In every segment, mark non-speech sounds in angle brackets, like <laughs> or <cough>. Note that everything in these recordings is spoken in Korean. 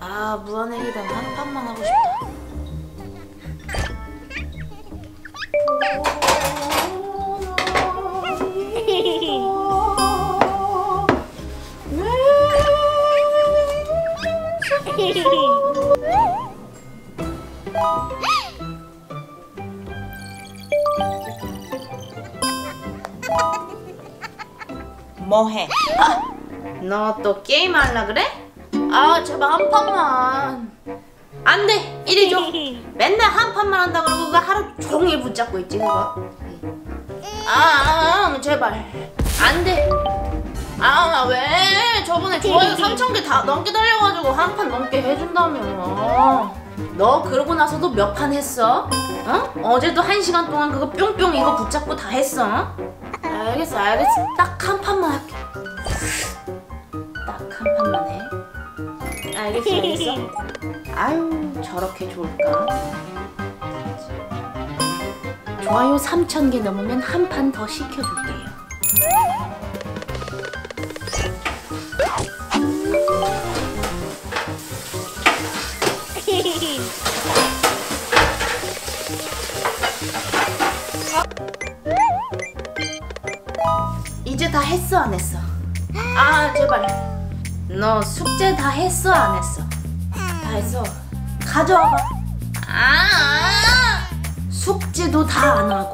아 무한의 계단 한 판만 하고 싶다. 뭐해? 너 또 게임 할라 그래? 아 제발 한 판만 안돼 이리 줘 <laughs> 맨날 한 판만 한다 그러고 그거 하루 종일 붙잡고 있지 그거 아, 아, 아 제발 안돼 아 왜 저번에 좋아요 3천 개 다 넘게 달려가지고 한 판 넘게 해준다며 너 그러고 나서도 몇 판 했어? 어? 어제도 한 시간 동안 그거 뿅뿅 이거 붙잡고 다 했어? 알겠어 알겠어. 딱 한 판만 할게. 딱 한 판만 해. 알겠어 알겠어. <laughs> 아유 저렇게 좋을까? 좋아요 3,000개 넘으면 한 판 더 시켜줄게요 이제 다 했어 안 했어? 아 제발. 너 숙제 다 했어 안 했어? 다 했어. 가져와봐. 아 숙제도 다 안 하고.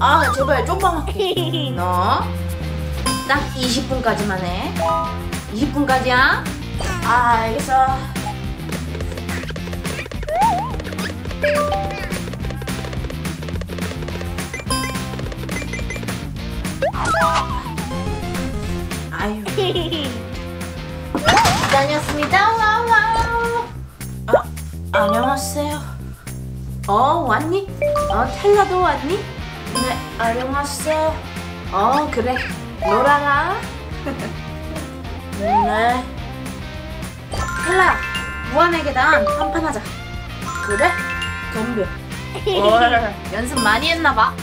아 제발 좀만 할게 너? 딱 20분까지만 해. 20분까지야? 아 알겠어 아유. 다녔습니다. 와와 아 안녕하세요. 어 왔니? 어 텔라도 왔니? 네 안녕하세요. 어 그래. 놀아라 <laughs> 네. 텔라 무한의 계단 한판 하자. 그래? 덤벼 헐. <laughs> 연습 많이 했나봐.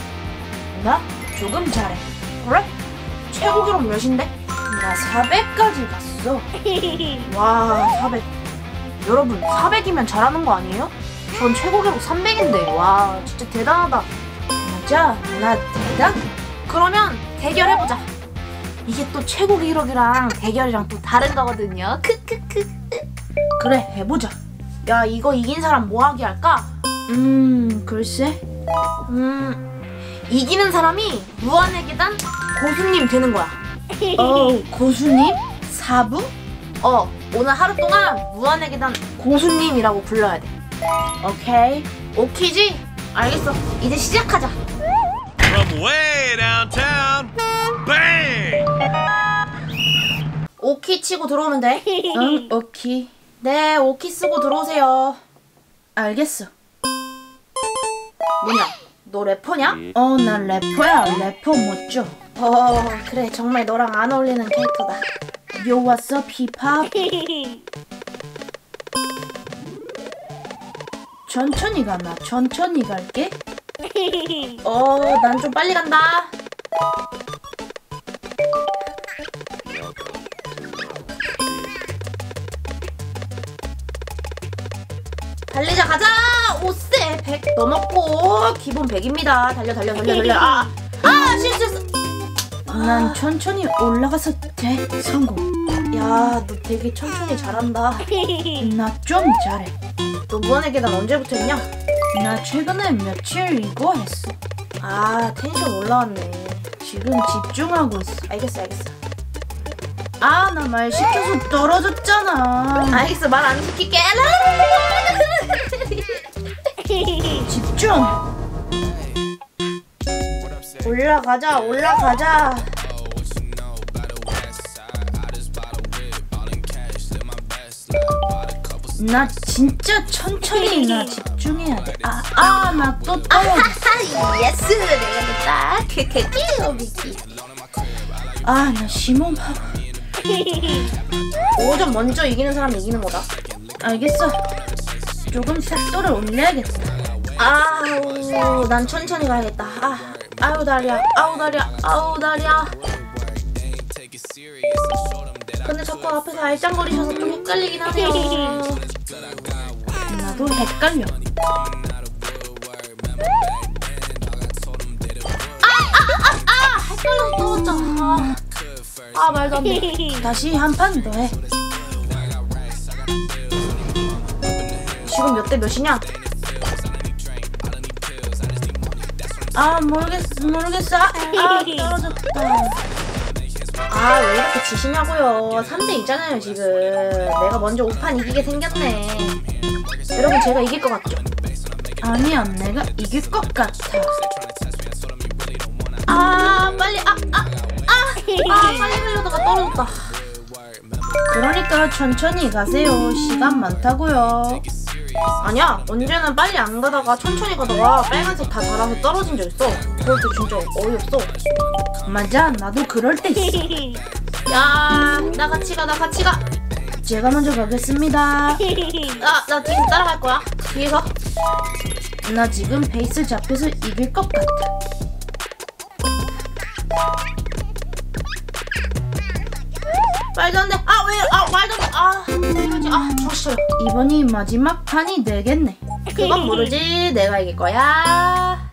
나? 조금 잘해. 그래? 최고 기록 몇인데? 나 400까지 갔어 와 400. 여러분 400이면 잘하는 거 아니에요? 전 최고 기록 300인데 와 진짜 대단하다. 진짜 나 대단? 그러면 대결해보자. 이게 또 최고 기록이랑 대결이랑 또 다른 거거든요. 크크크. 그래 해보자. 야 이거 이긴 사람 뭐 하기 할까? 음 글쎄. 음 이기는 사람이 무한의 계단 고수님 되는 거야. 어, <laughs> 고수님? 사부? 어, 오늘 하루 동안 무한의 계단 고수님이라고 불러야 돼. 오케이. 오키지? 알겠어. 이제 시작하자. From way downtown, bang! 오키 치고 들어오면 돼. <laughs> 응, 오키. 네, 오키 쓰고 들어오세요. 알겠어. 뭐냐? 너 래퍼냐? 어, 난 래퍼야. 래퍼 멋져. 어, 그래. 정말 너랑 안 어울리는 캐릭터다. What's up, 힙합? 천천히 가나? 천천히 갈게. 어, 난 좀 빨리 간다. 달리자 가자 오세 100 넘었고 기본 100입니다 달려 달려 달려 달려 아, 아 실수했어 난 천천히 올라가서 돼. 성공. 야 너 되게 천천히 잘한다. <laughs> 나 좀 잘해. 너 무한의 계단 언제부터 했냐? 나 최근에 며칠 이거 했어. 아 텐션 올라왔네. 지금 집중하고 있어. 알겠어 알겠어. 아 나 말 시켜서 떨어졌잖아. 알겠어 말 안 시킬게. <laughs> 집중 올라가자 올라가자. 나 진짜 천천히 나 집중해야 돼 아 아 나 또 떨어졌어. Yes. 내가 됐다 크크크 비키. 아나 심호흡 5점 먼저 이기는 사람이 이기는 거다. 알겠어. 조금 속도를 올려야겠어 아우, 난 천천히 가야겠다. 아, 아우 다리야, 아우 다리야, 아우 다리야. 근데 자꾸 앞에서 알짱거리셔서 좀 헷갈리긴 하네요. 나도 헷갈려. 아, 아, 아, 아, 헷갈려서 떨어졌잖아. 아, 아, 말도 안 돼. 다시 한 판 더 해. 지금 몇 대 몇이냐? 아 모르겠어 모르겠어. 아 떨어졌다. 아 왜 이렇게 지시냐고요. 3대 2잖아요 지금. 내가 먼저 5판 이기게 생겼네. 여러분 제가 이길 것 같죠? 아니야 내가 이길 것 같아. 아 빨리 아아아 아, 아, 빨리 가려다가 떨어졌다. 그러니까 천천히 가세요. 시간 많다고요 아니야 언제는 빨리 안 가다가 천천히 가다가 빨간색 다 달아서 떨어진 적 있어. 그럴 때 진짜 어이없어. 맞아 나도 그럴 때 있어. <laughs> 야나 같이 가나 같이 가. 제가 먼저 가겠습니다. 나, <laughs> 나 뒤에서 따라갈 거야. 뒤에서. 나 지금 베이스 잡혀서 이길 것 같아. 말도 안 돼. 아, 왜? 아, 말도 안 돼. 아, 졌어요. 이번이 마지막 판이 되겠네. 그건 모르지. <laughs> 내가 이길 거야.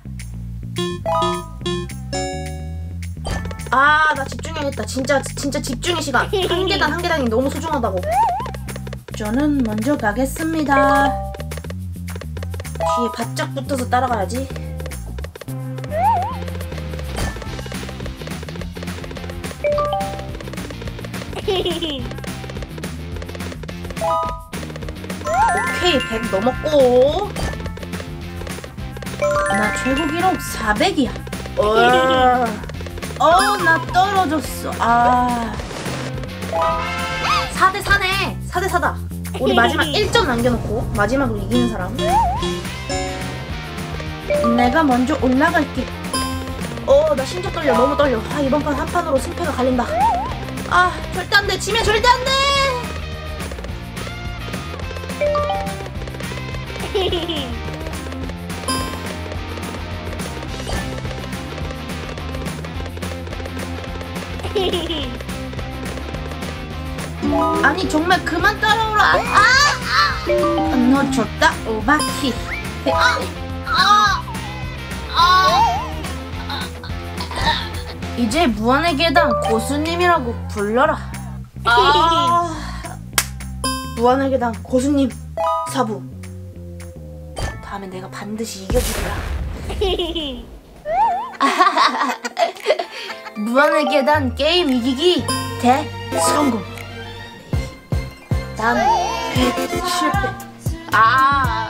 아, 나 집중해야겠다. 진짜, 진짜 집중의 시간. 한 계단, 한 계단이 너무 소중하다고. 저는 먼저 가겠습니다. 뒤에 바짝 붙어서 따라가야지. <laughs> 오케이 100 넘었고. 나 최고 기록 400이야. 어나 떨어졌어. 아. 4대 4네. 4대 4다. 우리 마지막 <laughs> 1점 남겨놓고 마지막으로 이기는 사람. 내가 먼저 올라갈게. 어나 심장 떨려. 너무 떨려. 아 이번 판 한 판으로 승패가 갈린다. 아 절대 안돼. 지면 절대 안돼 <laughs> 아니 정말 그만 따라오라. 아, 아. 너 줬다 오바키. 아, 아, 아. 이제 무한의 계단 고수님이라고 불러라. 아. <laughs> 무한의 계단 고수님 사부. 다음에 내가 반드시 이겨주리라. <laughs> 무한의 계단 게임 이기기 대 성공. 난 실패. 아.